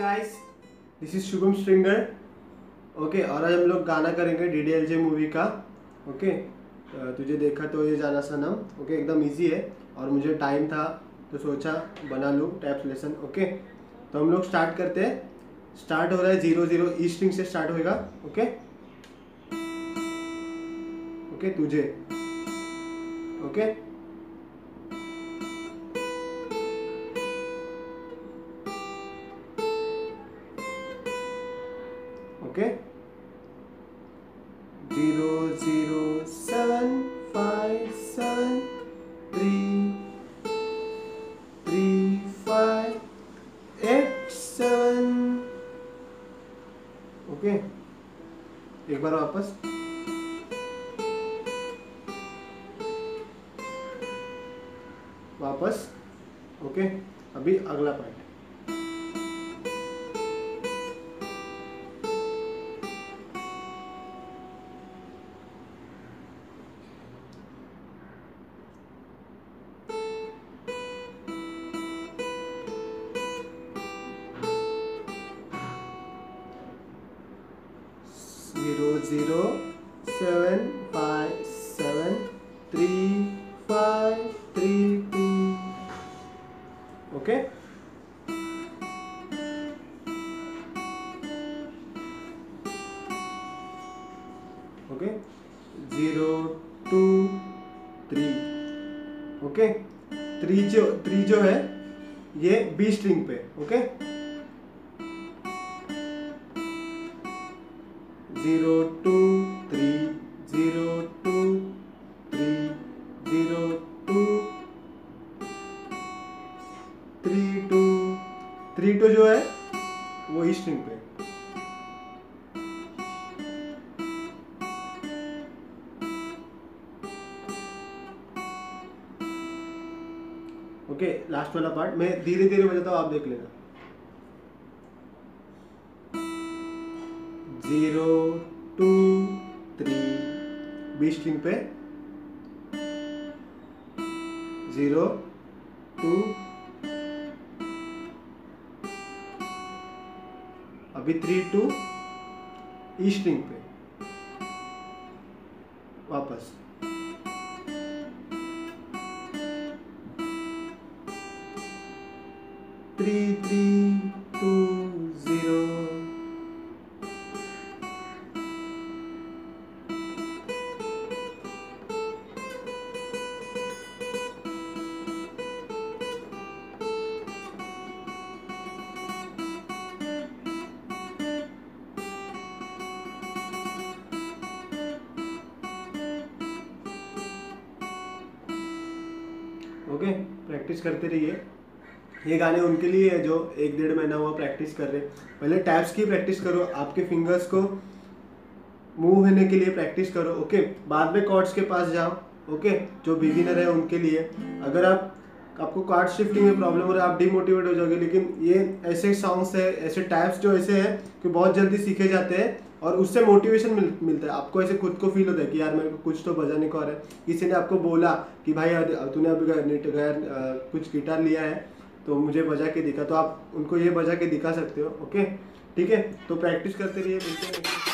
This is Shubham stringer okay और आज हम लोग गाना करेंगे D D L J movie का। ओके अ, तुझे देखा तो ये जाना सनम। ओके एकदम इजी है। और मुझे टाइम था तो सोचा बना लूँ टैप्स लेसन ओके तो हम लोग स्टार्ट करते हैं। स्टार्ट हो रहा है ज़ीरो ज़ीरो ई स्ट्रिंग से स्टार्ट होएगा। ओके ओके तुझे। Okay okay zero zero seven five seven three three five eight seven okay एक बार वापस। वापस। ओके अभी अगला point zero zero seven five seven three five three two okay okay zero two three okay three जो three जो है ये बी स्ट्रिंग पे okay zero two three zero two three zero two three two three two जो है, वो E string पे okay last वाला पार्ट मैं धीरे धीरे बजाता हूँ, आप देख लेना। Zero, two, three. B string पे। Zero, two. अभी थ्री, टू। ई स्ट्रिंग पे। वापस। Three three. ओके प्रैक्टिस करते रहिए। ये गाने उनके लिए है जो एक डेढ़ महीना हुआ प्रैक्टिस कर रहे। पहले टैप्स की प्रैक्टिस करो, आपके फिंगर्स को मूव होने के लिए प्रैक्टिस करो ओके बाद में कॉर्ड्स के पास जाओ ओके जो बिगिनर है उनके लिए। अगर आप, आपको कार्ड शिफ्टिंग में प्रॉब्लम हो रहा है, आप डिमोटिवेट हो जाओगे, लेकिन ये ऐसे सॉन्ग्स है, ऐसे टैप्स जो ऐसे हैं कि बहुत जल्दी सीखे जाते हैं। और उससे मोटिवेशन मिल, मिलता है। आपको ऐसे खुद को फील होता है कि यार मेरे को कुछ तो बजाने को आ रहा है। किसी ने आपको बोला कि भाई तूने अभी गैर कुछ गिटार लिया है तो मुझे बजा के दिखा। तो आप उनको ये बजा के दिखा सकते हो ओके ठीक है? तो प्रैक्टिस करते रहिए next-